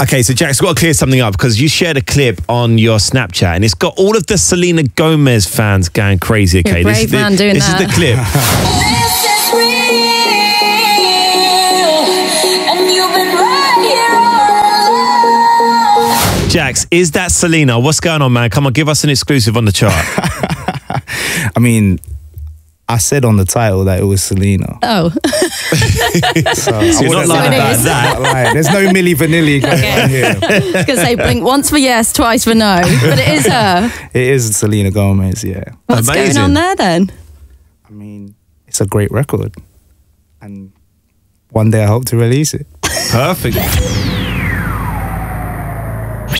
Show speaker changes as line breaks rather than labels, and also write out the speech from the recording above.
Okay, so Jax got to clear something up because you shared a clip on your Snapchat and it's got all of the Selena Gomez fans going crazy. Okay,
You're a
this, is
brave
the,
man doing
this is the clip.
This is real, and you've been right here all along.
Jax, is that Selena? What's going on, man? Come on, give us an exclusive on the chart.
I mean, I said on the title that it was Selena.
Oh,
So, I
you're not
wouldn't
lying
about
that.
Lying. There's no Milli Vanilli going
Okay.
on here.
I was going to say blink once for yes, twice for no, but it is her.
It is Selena Gomez, yeah.
What's
Amazing.
going on there then?
I mean, it's a great record. And one day I hope to release it.
Perfect.